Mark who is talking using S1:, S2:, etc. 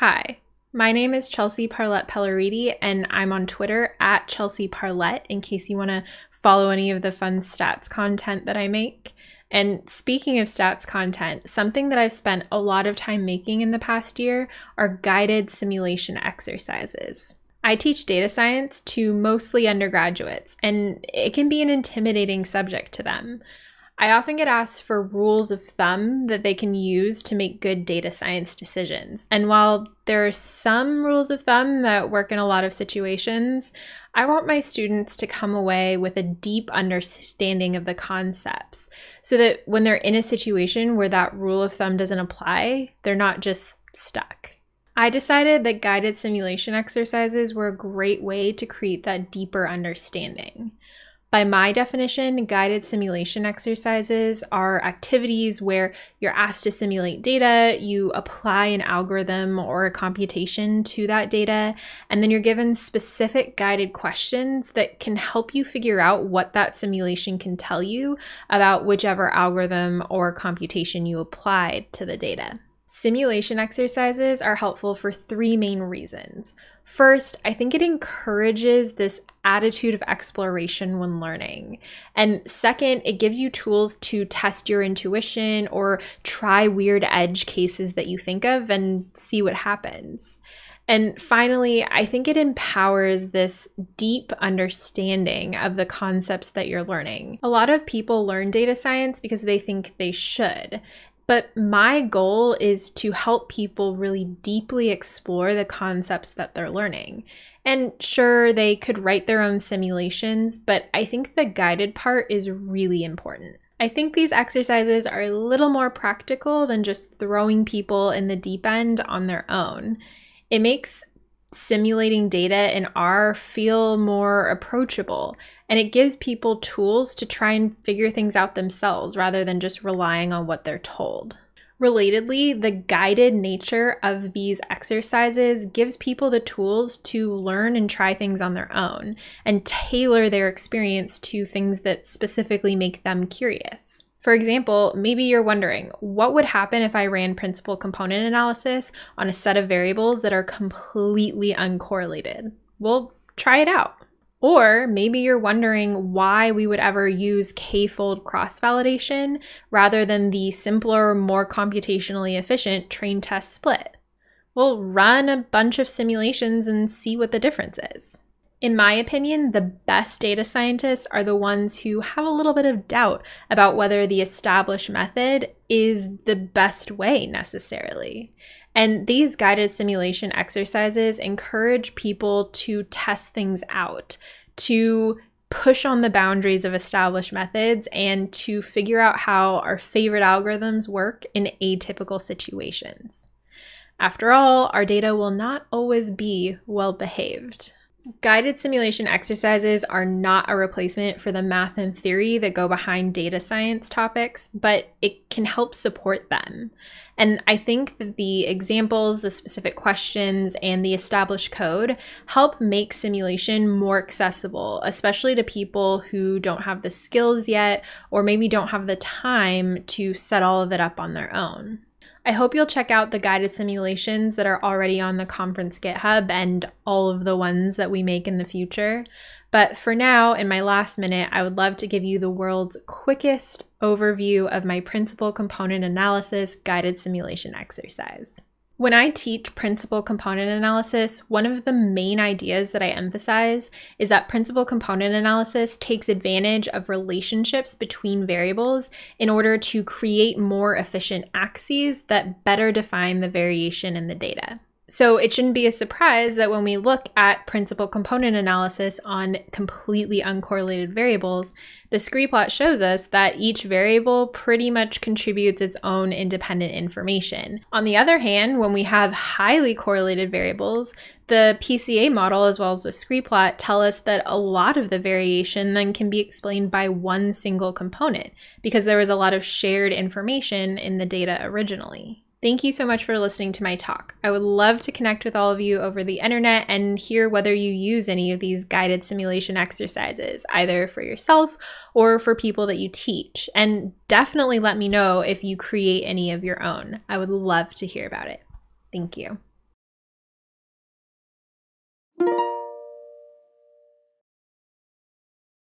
S1: Hi, my name is Chelsea Parlett Pelleriti, and I'm on Twitter at Chelsea Parlett in case you want to follow any of the fun stats content that I make. And speaking of stats content, something that I've spent a lot of time making in the past year are guided simulation exercises. I teach data science to mostly undergraduates, and it can be an intimidating subject to them. I often get asked for rules of thumb that they can use to make good data science decisions. And while there are some rules of thumb that work in a lot of situations, I want my students to come away with a deep understanding of the concepts so that when they're in a situation where that rule of thumb doesn't apply, they're not just stuck. I decided that guided simulation exercises were a great way to create that deeper understanding. By my definition, guided simulation exercises are activities where you're asked to simulate data, you apply an algorithm or a computation to that data, and then you're given specific guided questions that can help you figure out what that simulation can tell you about whichever algorithm or computation you applied to the data. Simulation exercises are helpful for three main reasons. First, I think it encourages this attitude of exploration when learning. And second, it gives you tools to test your intuition or try weird edge cases that you think of and see what happens. And finally, I think it empowers this deep understanding of the concepts that you're learning. A lot of people learn data science because they think they should. But my goal is to help people really deeply explore the concepts that they're learning. And sure, they could write their own simulations, but I think the guided part is really important. I think these exercises are a little more practical than just throwing people in the deep end on their own. It makes simulating data in R feel more approachable and it gives people tools to try and figure things out themselves rather than just relying on what they're told. Relatedly, the guided nature of these exercises gives people the tools to learn and try things on their own and tailor their experience to things that specifically make them curious. For example, maybe you're wondering what would happen if I ran principal component analysis on a set of variables that are completely uncorrelated? Well, try it out. Or maybe you're wondering why we would ever use k-fold cross-validation rather than the simpler, more computationally efficient train test split. We'll run a bunch of simulations and see what the difference is. In my opinion, the best data scientists are the ones who have a little bit of doubt about whether the established method is the best way necessarily. And these guided simulation exercises encourage people to test things out, to push on the boundaries of established methods, and to figure out how our favorite algorithms work in atypical situations. After all, our data will not always be well behaved. Guided simulation exercises are not a replacement for the math and theory that go behind data science topics, but it can help support them. And I think that the examples, the specific questions, and the established code help make simulation more accessible, especially to people who don't have the skills yet or maybe don't have the time to set all of it up on their own. I hope you'll check out the guided simulations that are already on the conference GitHub and all of the ones that we make in the future. But for now, in my last minute, I would love to give you the world's quickest overview of my principal component analysis guided simulation exercise. When I teach principal component analysis, one of the main ideas that I emphasize is that principal component analysis takes advantage of relationships between variables in order to create more efficient axes that better define the variation in the data. So it shouldn't be a surprise that when we look at principal component analysis on completely uncorrelated variables, the scree plot shows us that each variable pretty much contributes its own independent information. On the other hand, when we have highly correlated variables, the PCA model as well as the scree plot tell us that a lot of the variation then can be explained by one single component because there was a lot of shared information in the data originally. Thank you so much for listening to my talk. I would love to connect with all of you over the internet and hear whether you use any of these guided simulation exercises, either for yourself or for people that you teach. And definitely let me know if you create any of your own. I would love to hear about it. Thank you.